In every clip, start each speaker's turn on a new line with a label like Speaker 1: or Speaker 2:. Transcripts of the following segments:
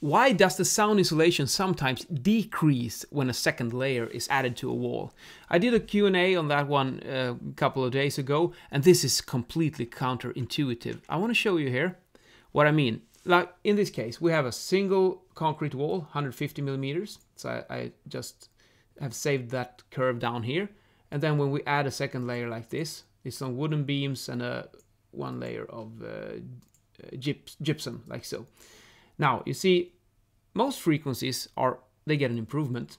Speaker 1: why does the sound insulation sometimes decrease when a second layer is added to a wall? I did a Q&A on that one uh, a couple of days ago, and this is completely counterintuitive. I want to show you here what I mean. Like in this case, we have a single concrete wall, 150 millimeters. So I, I just have saved that curve down here. And then when we add a second layer like this, it's some wooden beams and a one layer of uh, gyps, gypsum, like so. Now, you see, most frequencies are, they get an improvement.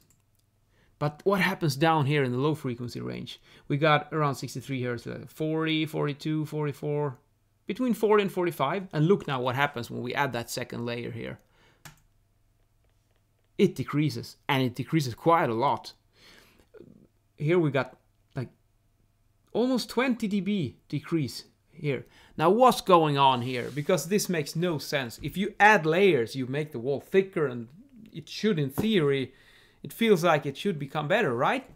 Speaker 1: But what happens down here in the low frequency range? We got around 63 hertz, 40, 42, 44, between 40 and 45. And look now what happens when we add that second layer here. It decreases, and it decreases quite a lot. Here we got like almost 20 dB decrease here. Now what's going on here? Because this makes no sense. If you add layers, you make the wall thicker and it should in theory, it feels like it should become better, right?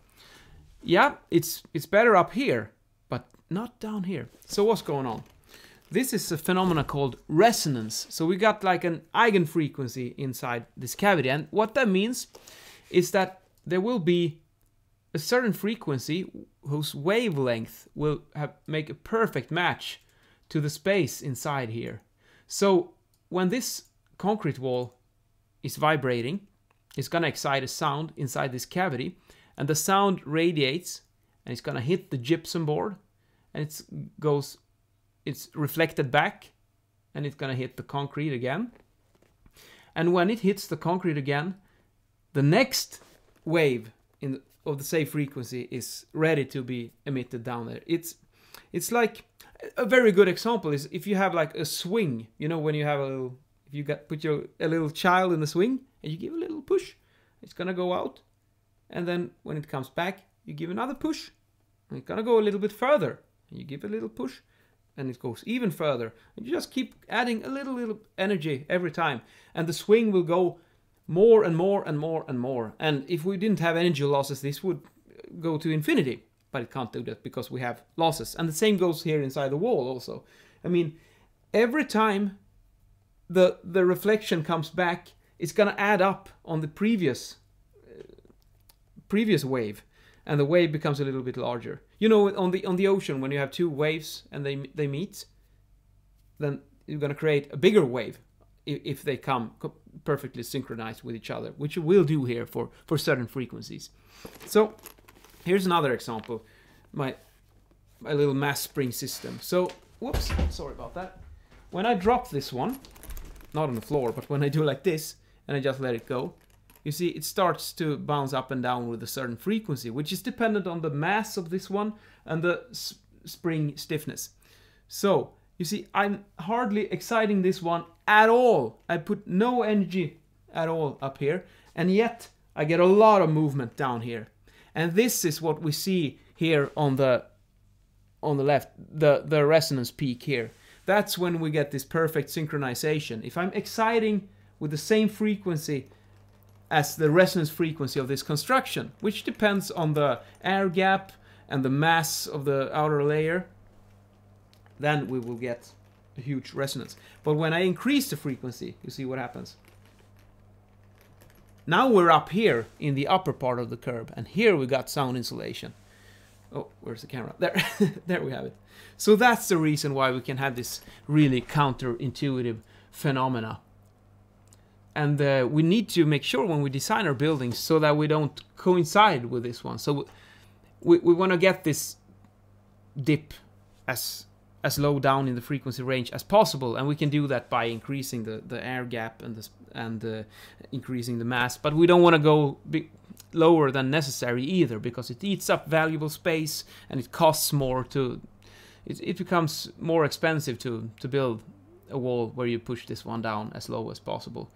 Speaker 1: Yeah, it's it's better up here, but not down here. So what's going on? This is a phenomena called resonance. So we got like an eigenfrequency inside this cavity. And what that means is that there will be a certain frequency whose wavelength will have, make a perfect match to the space inside here. So when this concrete wall is vibrating, it's gonna excite a sound inside this cavity, and the sound radiates and it's gonna hit the gypsum board, and it goes, it's reflected back, and it's gonna hit the concrete again. And when it hits the concrete again, the next wave in of the same frequency is ready to be emitted down there. It's it's like a very good example is if you have like a swing, you know, when you have a little, if you got put your a little child in the swing and you give a little push, it's gonna go out, and then when it comes back, you give another push, and it's gonna go a little bit further, and you give a little push, and it goes even further, and you just keep adding a little little energy every time, and the swing will go more and more and more and more. And if we didn't have energy losses, this would go to infinity. But it can't do that because we have losses. And the same goes here inside the wall also. I mean, every time the the reflection comes back, it's gonna add up on the previous uh, previous wave, and the wave becomes a little bit larger. You know, on the on the ocean when you have two waves and they they meet, then you're gonna create a bigger wave if they come perfectly synchronized with each other, which you will do here for, for certain frequencies. So here's another example, my, my little mass spring system. So, whoops, sorry about that. When I drop this one, not on the floor, but when I do like this, and I just let it go, you see it starts to bounce up and down with a certain frequency, which is dependent on the mass of this one and the spring stiffness. So, you see, I'm hardly exciting this one at all. I put no energy at all up here, and yet I get a lot of movement down here. And this is what we see here on the on the left, the, the resonance peak here. That's when we get this perfect synchronization. If I'm exciting with the same frequency as the resonance frequency of this construction, which depends on the air gap and the mass of the outer layer, then we will get a huge resonance. But when I increase the frequency, you see what happens. Now we're up here in the upper part of the curve, and here we got sound insulation. Oh, where's the camera? There, there we have it. So that's the reason why we can have this really counterintuitive phenomena. And uh, we need to make sure when we design our buildings so that we don't coincide with this one. So we, we want to get this dip as as low down in the frequency range as possible and we can do that by increasing the, the air gap and the, and increasing the mass but we don't want to go lower than necessary either because it eats up valuable space and it costs more to it, it becomes more expensive to to build a wall where you push this one down as low as possible.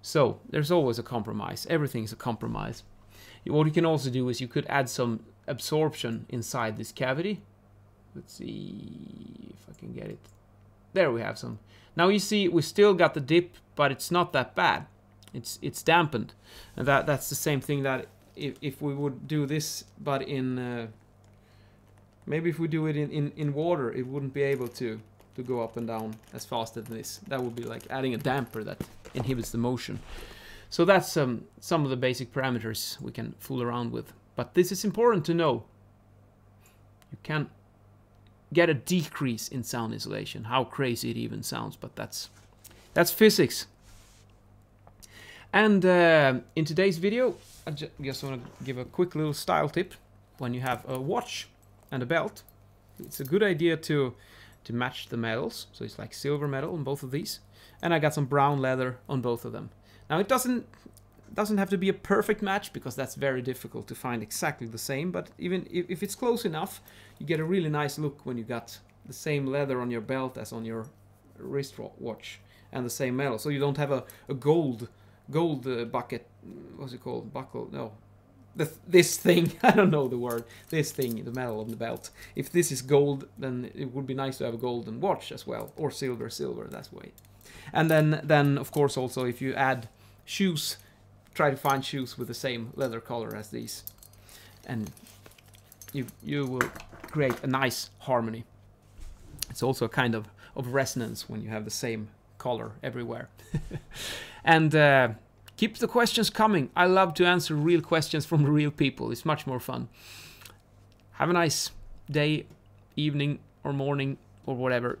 Speaker 1: So there's always a compromise. Everything is a compromise. What you can also do is you could add some absorption inside this cavity. Let's see I can get it. There we have some. Now you see we still got the dip, but it's not that bad. It's it's dampened. And that that's the same thing that if, if we would do this, but in... Uh, maybe if we do it in, in, in water, it wouldn't be able to, to go up and down as fast as this. That would be like adding a damper that inhibits the motion. So that's um, some of the basic parameters we can fool around with. But this is important to know. You can get a decrease in sound insulation. How crazy it even sounds, but that's that's physics. And uh, in today's video, I ju just want to give a quick little style tip. When you have a watch and a belt, it's a good idea to to match the metals. So it's like silver metal on both of these. And I got some brown leather on both of them. Now it doesn't doesn't have to be a perfect match because that's very difficult to find exactly the same. But even if, if it's close enough, you get a really nice look when you got the same leather on your belt as on your wrist watch and the same metal. So you don't have a, a gold gold uh, bucket. What's it called? Buckle? No. This thing, I don't know the word. This thing, the metal on the belt. If this is gold, then it would be nice to have a golden watch as well, or silver, silver. That's way. And then, then of course, also if you add shoes, try to find shoes with the same leather color as these, and you you will create a nice harmony. It's also a kind of of resonance when you have the same color everywhere. and uh, keep the questions coming. I love to answer real questions from real people. It's much more fun. Have a nice day, evening, or morning, or whatever.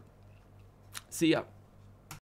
Speaker 1: See ya.